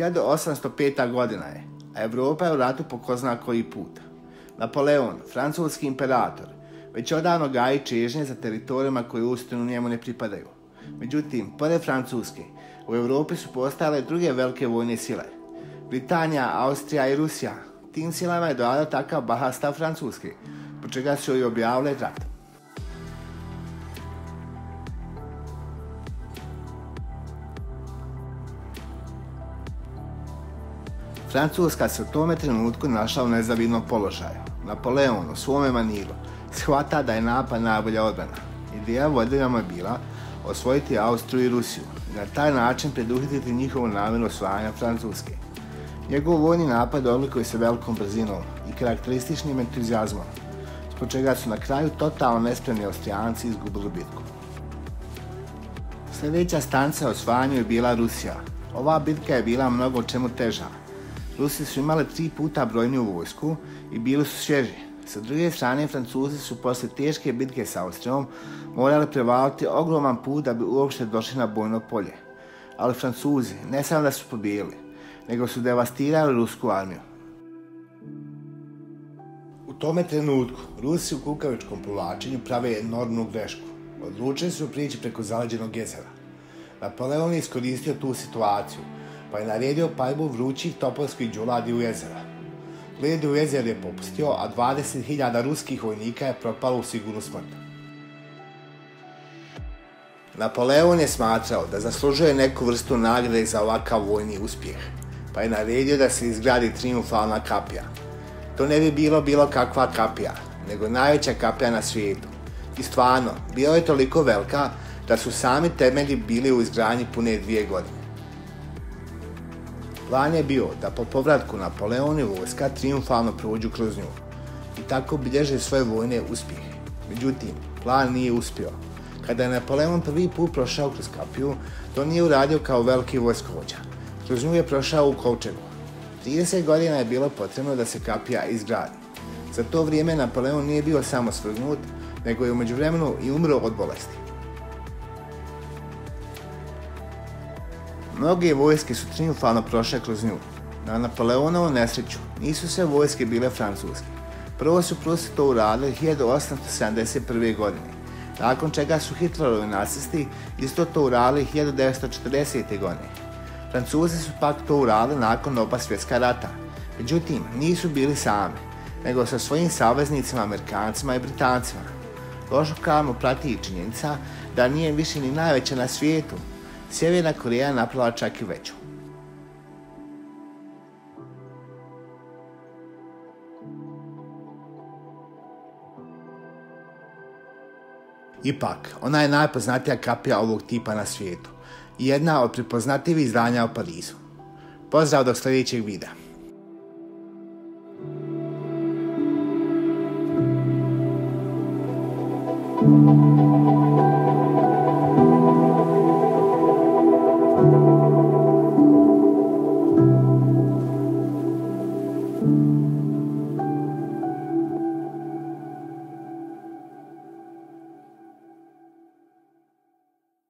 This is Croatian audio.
1805. godina je, a Evropa je u ratu po ko zna koji put. Napoleon, francuski imperator, već odavno gaji čežnje za teritorijama koje uistinu njemu ne pripadaju. Međutim, pored Francuske, u Europi su postale druge velike vojne sile. Britanija, Austrija i Rusija. Tim silama je dojada takav bahastav Francuske, po čega su joj objavile rat. Francuska se u tome trenutku našla u nezavidnom položaju. Napoleon u svome maniru shvata da je napad najbolja odbrana. Ideja voditeljama je bila osvojiti Austriju i Rusiju i na taj način preduhititi njihovu namjeru osvajanja Francuske. Njegov vojni napad odlikuje se velikom brzinom i karakterističnim entuzijazmom, zbog čega su na kraju totalno nespremni Austrijanci izgubili bitku. Sljedeća stanca osvajanju je bila Rusija. Ova bitka je bila mnogo čemu teža. Rusi su imali tri puta brojniju vojsku i bili su svježi. Sa druge strane, Francuzi su poslije teške bitke sa Austrijom morali prevaliti ogroman put da bi uopšte došli na bojno polje. Ali Francuzi ne samo da su pobijeli, nego su devastirali rusku armiju. U tome trenutku Rusi u kukavičkom povlačenju prave enormnu grešku. Odlučili su prići preko zaleđenog jezera. Napoleon je iskoristio tu situaciju, pa je naredio pajbu vrućih topolskih džuladi u jezera. Led u jezer je popustio, a 20.000 ruskih vojnika je propalo u sigurnu smrt. Napoleon je smatrao da zaslužuje neku vrstu nagrade za ovakav vojni uspjeh, pa je naredio da se izgradi triumfalna kapija. To ne bi bilo bilo kakva kapija, nego najveća kapija na svijetu. I stvarno, bila je toliko velika da su sami temelji bili u izgradnji pune dvije godine. Plan je bio da po povratku Napoleon i vojska triumfalno prođu kroz nju i tako bilježe svoje vojne uspjehe. Međutim, plan nije uspio. Kada je Napoleon prvi put prošao kroz kapiju, to nije uradio kao veliki vojskovođa. Kroz nju je prošao u kovčegu. 30 godina je bilo potrebno da se kapija izgradi. Za to vrijeme Napoleon nije bio samo svrgnut, nego je u međuvremenu i umro od bolesti. Mnoge vojske su triumfalno prošle kroz nju. Na Napoleonovu nesreću nisu sve vojske bile francuske. Prvo su Prusi to uradili 1871. godine, nakon čega su Hitlerovi nacisti isto to uradili 1940. godine. Francuzi su pak to uradili nakon oba svjetska rata. Međutim, nisu bili sami, nego sa svojim saveznicima Amerikancima i Britancima. Lošu karmu prati i činjenica da nije više ni najveća na svijetu, Sjeverna Koreja napravila čak i veću. Ipak, ona je najpoznatija kapija ovog tipa na svijetu i jedna od prepoznatljivih izdanja u Parizu. Pozdrav do sljedećeg videa.